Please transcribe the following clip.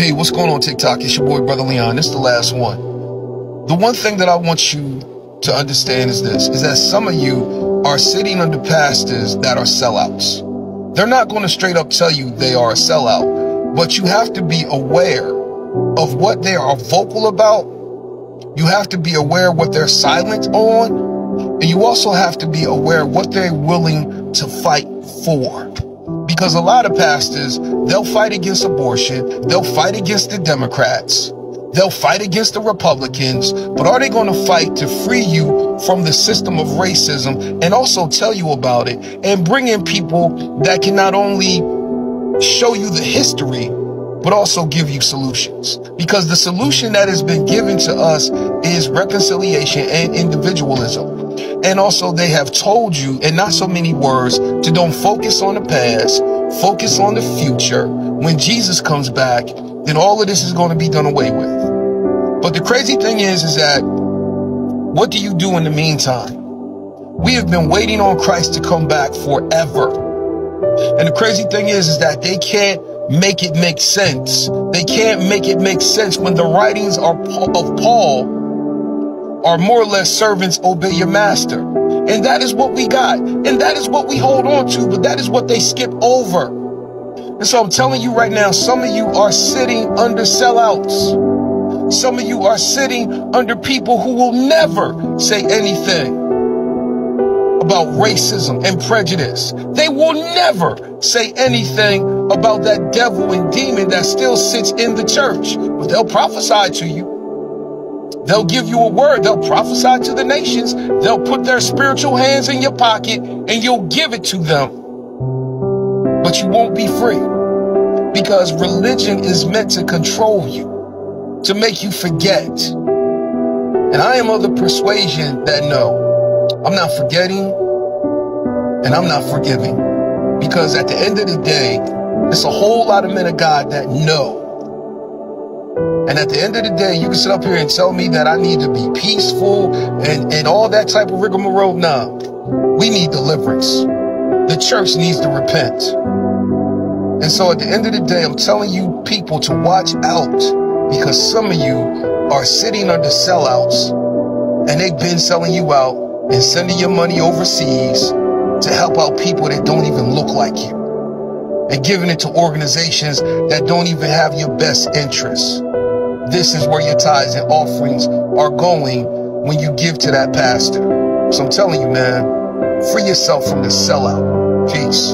Hey, what's going on TikTok? It's your boy, Brother Leon. This is the last one. The one thing that I want you to understand is this, is that some of you are sitting under pastors that are sellouts. They're not going to straight up tell you they are a sellout, but you have to be aware of what they are vocal about. You have to be aware what they're silent on. And you also have to be aware what they're willing to fight for. Because a lot of pastors, they'll fight against abortion. They'll fight against the Democrats. They'll fight against the Republicans, but are they going to fight to free you from the system of racism and also tell you about it and bring in people that can not only show you the history, but also give you solutions? Because the solution that has been given to us is reconciliation and individualism. And also they have told you in not so many words to don't focus on the past, focus on the future. When Jesus comes back, then all of this is going to be done away with. But the crazy thing is, is that what do you do in the meantime? We have been waiting on Christ to come back forever. And the crazy thing is, is that they can't make it make sense. They can't make it make sense when the writings are of Paul are more or less servants obey your master. And that is what we got. And that is what we hold on to, but that is what they skip over. And so I'm telling you right now, some of you are sitting under sellouts. Some of you are sitting under people who will never say anything about racism and prejudice. They will never say anything about that devil and demon that still sits in the church, but they'll prophesy to you. They'll give you a word. They'll prophesy to the nations. They'll put their spiritual hands in your pocket and you'll give it to them. But you won't be free because religion is meant to control you, to make you forget. And I am of the persuasion that no, I'm not forgetting and I'm not forgiving because at the end of the day, it's a whole lot of men of God that know and at the end of the day, you can sit up here and tell me that I need to be peaceful and, and all that type of rigmarole. No, we need deliverance. The church needs to repent. And so at the end of the day, I'm telling you people to watch out because some of you are sitting under sellouts and they've been selling you out and sending your money overseas to help out people that don't even look like you and giving it to organizations that don't even have your best interests. This is where your tithes and offerings are going when you give to that pastor. So I'm telling you, man, free yourself from the sellout. Peace.